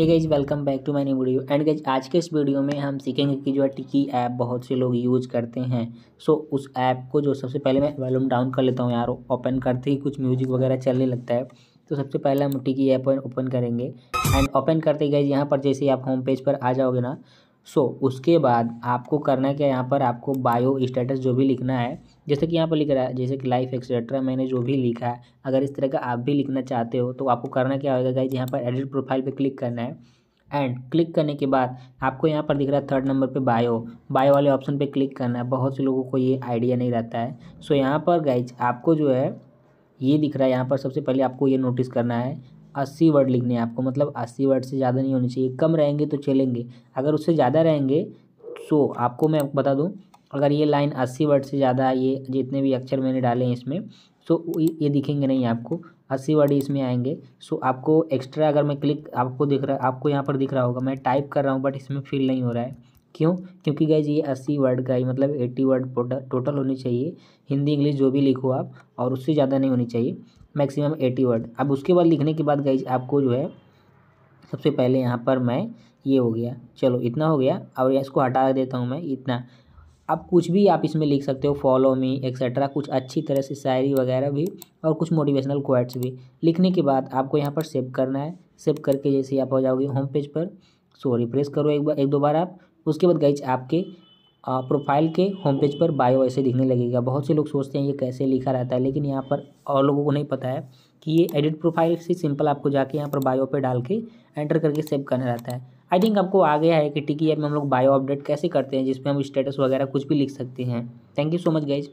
Hey guys welcome back to my new video and guys आज के इस video में हम सीखेंगे कि जो है टिकी ऐप बहुत से लोग यूज़ करते हैं। सो so, उस ऐप को जो सबसे पहले मैं वॉल्यूम डाउन कर लेता हूँ यार ओपन करते ही कुछ म्यूज़िक वगैरह चलने लगता है। तो सबसे पहले हम टिकी ऐप ओपन करेंगे। एंड ओपन करते ही गाइज़ यहाँ पर जैसे आप होम पेज पर आ जाओगे ना सो so, उसके बाद आपको करना क्या? यहाँ पर आपको बायो स्टेटस जो भी लिखना है जैसे कि यहाँ पर लिख रहा है जैसे कि लाइफ एक्सेट्रा मैंने जो भी लिखा है अगर इस तरह का आप भी लिखना चाहते हो तो आपको करना क्या होगा गाइज़ यहाँ पर एडिट प्रोफ़ाइल पे क्लिक करना है। एंड क्लिक करने के बाद आपको यहाँ पर दिख रहा है थर्ड नंबर पे बायो बायो वाले ऑप्शन पे क्लिक करना है। बहुत से लोगों को ये आइडिया नहीं रहता है। सो so, यहाँ पर गाइज़ आपको जो है ये दिख रहा है। यहाँ पर सबसे पहले आपको ये नोटिस करना है। अस्सी वर्ड लिखने हैं आपको मतलब अस्सी वर्ड से ज़्यादा नहीं होने चाहिए। कम रहेंगे तो चलेंगे। अगर उससे ज़्यादा रहेंगे सो आपको मैं बता दूँ, अगर ये लाइन अस्सी वर्ड से ज़्यादा, ये जितने भी अक्षर मैंने डाले हैं इसमें सो ये दिखेंगे नहीं आपको। अस्सी वर्ड इसमें आएँगे। सो आपको एक्स्ट्रा अगर मैं क्लिक, आपको दिख रहा, आपको यहाँ पर दिख रहा होगा, मैं टाइप कर रहा हूँ, बट इसमें फिल नहीं हो रहा है। क्यों? क्योंकि गाइज़ ये अस्सी वर्ड का ही मतलब एट्टी वर्ड टोटल होनी चाहिए। हिंदी, इंग्लिश, जो भी लिखो आप, और उससे ज़्यादा नहीं होनी चाहिए। मैक्सिमम एटी वर्ड अब उसके बाद लिखने के बाद गाइज़ आपको जो है, सबसे पहले यहाँ पर मैं ये हो गया। चलो, इतना हो गया। और इसको हटा देता हूँ मैं, इतना। अब कुछ भी आप इसमें लिख सकते हो फॉलो मी एक्सेट्रा कुछ अच्छी तरह से शायरी वगैरह भी, और कुछ मोटिवेशनल क्वाइट्स भी। लिखने के बाद आपको यहाँ पर सेव करना है। सेव करके जैसे आप हो जाओगे होम पेज पर। सो रिप्रेस करो एक बार, एक दो बार आप। उसके बाद गाइज़ आपके प्रोफ़ाइल के होम पेज पर बायो ऐसे दिखने लगेगा। बहुत से लोग सोचते हैं ये कैसे लिखा रहता है, लेकिन यहाँ पर और लोगों को नहीं पता है कि ये एडिट प्रोफ़ाइल से सिंपल आपको जाके यहाँ पर बायो पे डाल के एंटर करके सेव करना रहता है। आई थिंक आपको आ गया है कि टिकी ऐप में हम लोग बायो अपडेट कैसे करते हैं, जिसमें हम स्टेटस वगैरह कुछ भी लिख सकते हैं। Thank you so much guys